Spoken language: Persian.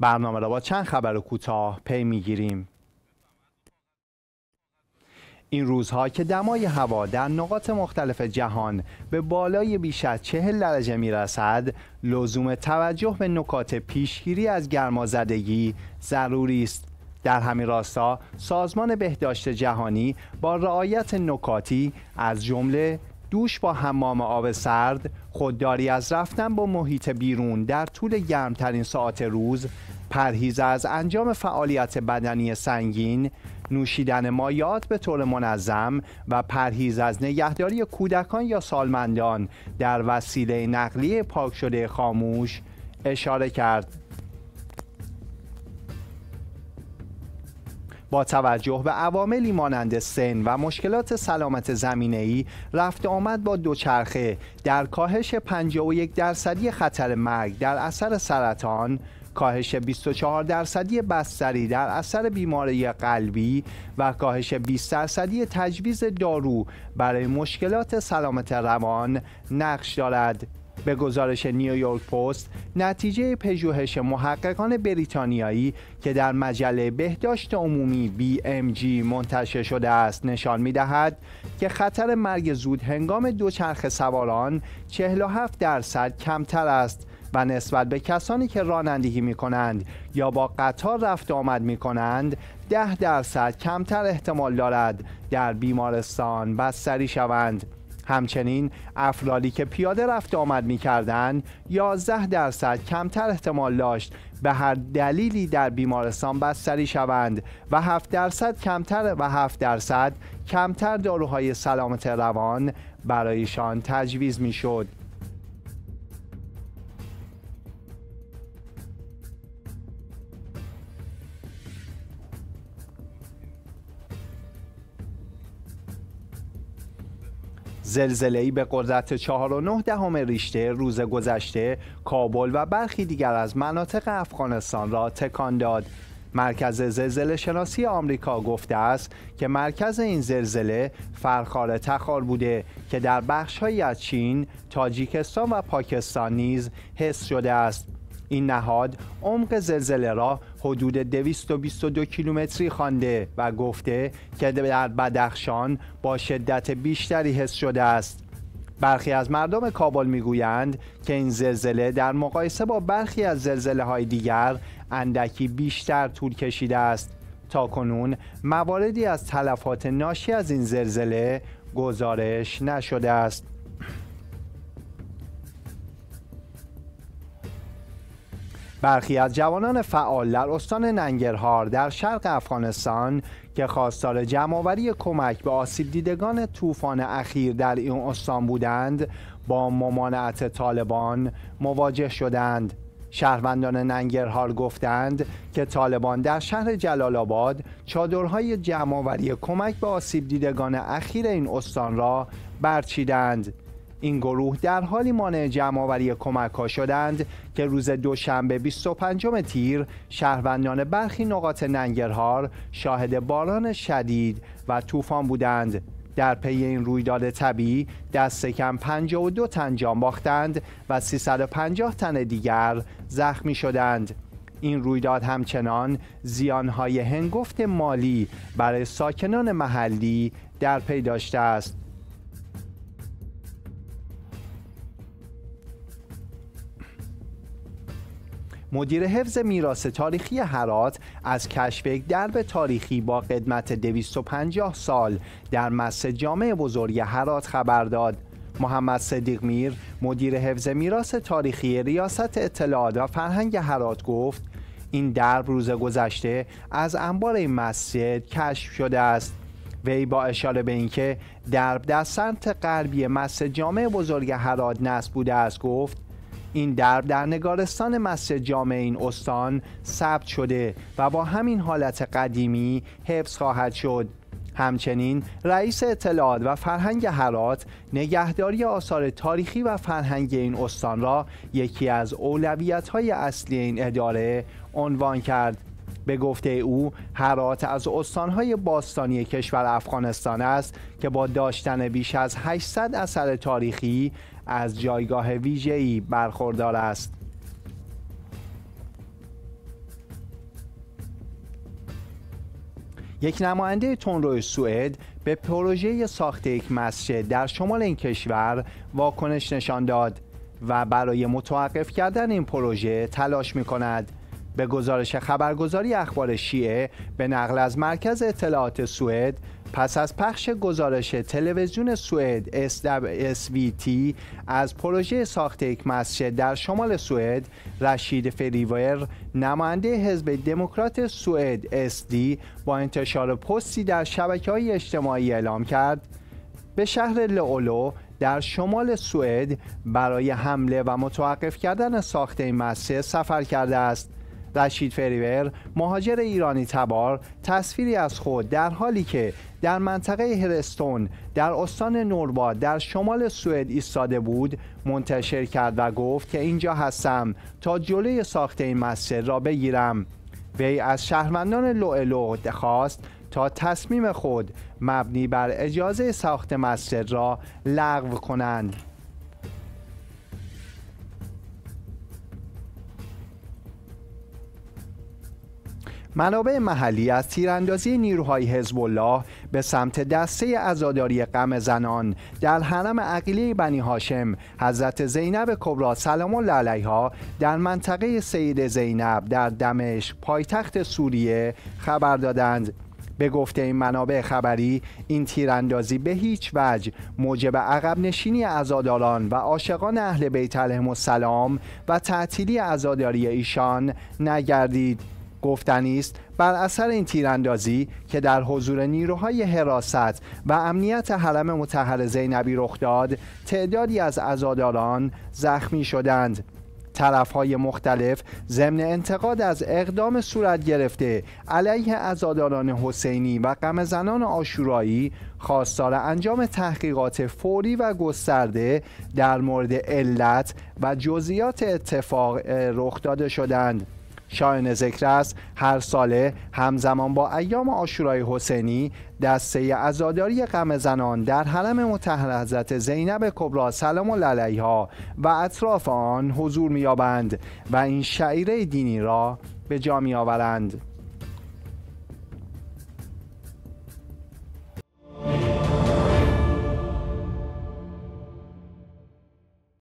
برنامه را با چند خبر کوتاه پی می‌گیریم. این روزها که دمای هوا در نقاط مختلف جهان به بالای بیش از چهل درجه می رسد لزوم توجه به نکات پیشگیری از گرمازدگی ضروری است در همین راستا سازمان بهداشت جهانی با رعایت نکاتی از جمله دوش با حمام آب سرد خودداری از رفتن با محیط بیرون در طول گرمترین ساعت روز پرهیز از انجام فعالیت بدنی سنگین نوشیدن مایات به طور منظم و پرهیز از نگهداری کودکان یا سالمندان در وسیله نقلیه پاک شده خاموش اشاره کرد. با توجه به عواملی مانند سن و مشکلات سلامت زمینه ای رفت آمد با دوچرخه در کاهش 51 درصدی خطر مرگ در اثر سرطان کاهش 24 درصدی بستری در اثر بیماری قلبی و کاهش 20 درصدی تجویز دارو برای مشکلات سلامت روان نقش دارد. به گزارش نیویورک پست نتیجه پژوهش محققان بریتانیایی که در مجله بهداشت عمومی BMG منتشر شده است نشان می دهد که خطر مرگ زود هنگام دوچرخه سواران 47 درصد کمتر است و نسبت به کسانی که رانندگی می کنند یا با قطار رفت آمد می کنند ده درصد کمتر احتمال دارد در بیمارستان بستری شوند. همچنین افرادی که پیاده رفت آمد می کردند 11 درصد کمتر احتمال داشت به هر دلیلی در بیمارستان بستری شوند و 7 درصد کمتر و 7 درصد کمتر داروهای سلامت روان برایشان تجویز می شد. زلزله‌ای به قدرت 4.9 دهم ریشته روز گذشته کابل و برخی دیگر از مناطق افغانستان را تکان داد. مرکز زلزله شناسی آمریکا گفته است که مرکز این زلزله فرخار تخار بوده که در بخشهایی از چین، تاجیکستان و پاکستان نیز حس شده است. این نهاد عمق زلزله را حدود 222 کیلومتری خوانده و گفته که در بدخشان با شدت بیشتری حس شده است. برخی از مردم کابل می‌گویند که این زلزله در مقایسه با برخی از زلزله های دیگر اندکی بیشتر طول کشیده است. تا کنون مواردی از تلفات ناشی از این زلزله گزارش نشده است. برخی از جوانان فعال در استان ننگرهار در شرق افغانستان که خواستار جمعآوری کمک به آسیب دیدگان طوفان اخیر در این استان بودند با ممانعت طالبان مواجه شدند. شهروندان ننگرهار گفتند که طالبان در شهر جلال آباد چادرهای جمعآوری کمک به آسیب دیدگان اخیر این استان را برچیدند. این گروه در حالی مانع جمعآوری کمک ها شدند که روز دوشنبه 25 تیر شهروندان برخی نقاط ننگرهار شاهد باران شدید و طوفان بودند. در پی این رویداد طبیعی دست کم 52 تن جان باختند و 350 تن دیگر زخمی شدند. این رویداد همچنان زیانهای هنگفت مالی برای ساکنان محلی در پی داشته است. مدیر حفظ میراث تاریخی هرات از کشف یک درب تاریخی با قدمت 250 سال در مسجد جامع بزرگ هرات خبر داد. محمد صدیق میر مدیر حفظ میراث تاریخی ریاست اطلاعات و فرهنگ هرات گفت این درب روز گذشته از انبار این مسجد کشف شده است وی با اشاره به اینکه درب در سمت غربی مسجد جامع بزرگ هرات نصب بوده است گفت این درب در نگارستان مسجد جامع این استان ثبت شده و با همین حالت قدیمی حفظ خواهد شد. همچنین رئیس اطلاعات و فرهنگ هرات نگهداری آثار تاریخی و فرهنگ این استان را یکی از اولویت های اصلی این اداره عنوان کرد. به گفته او هرات از استانهای باستانی کشور افغانستان است که با داشتن بیش از 800 اثر تاریخی از جایگاه ویژه‌ای برخوردار است. یک نماینده تندرو سوئد به پروژه ساخت یک مسجد در شمال این کشور واکنش نشان داد و برای متوقف کردن این پروژه تلاش می کند. به گزارش خبرگزاری اخبار شیعه به نقل از مرکز اطلاعات سوئد پس از پخش گزارش تلویزیون سوئد SVT از پروژه ساخت یک مسجد در شمال سوئد رشید فریور نماینده حزب دموکرات سوئد SD با انتشار پستی در شبکه های اجتماعی اعلام کرد. به شهر لئولو در شمال سوئد برای حمله و متوقف کردن ساخت این مسجد سفر کرده است. رشید فریور مهاجر ایرانی تبار تصویری از خود در حالی که در منطقه هرستون در استان نورباد در شمال سوئد ایستاده بود منتشر کرد و گفت که اینجا هستم تا جلوی ساخت این مسجد را بگیرم. وی از شهروندان لوئلو خواست تا تصمیم خود مبنی بر اجازه ساخت مسجد را لغو کنند. منابع محلی از تیراندازی نیروهای حزب الله به سمت دسته عزاداری غم زنان در حرم عقیله بنی هاشم حضرت زینب کبرا سلام الله علیها در منطقه سید زینب در دمشق پایتخت سوریه خبر دادند. به گفته این منابع خبری این تیراندازی به هیچ وجه موجب عقب نشینی عزاداران و عاشقان اهل بیت علیهم السلام و تعطیلی عزاداری ایشان نگردید. گفتنی است بر اثر این تیراندازی که در حضور نیروهای حراست و امنیت حرم متحر زینبی رخ داد تعدادی از عزاداران زخمی شدند. های مختلف ضمن انتقاد از اقدام صورت گرفته علیه عزاداران حسینی و غم زنان آشورایی خواستار انجام تحقیقات فوری و گسترده در مورد علت و جزئیات اتفاق رخ داده شدند. شایان ذکر است هر ساله همزمان با ایام آشورای حسینی دسته عزاداری غم زنان در حرم مطهر حضرت زینب کبرا سلام علیها و اطراف آن حضور می‌یابند و این شعیره دینی را به جا می‌آورند.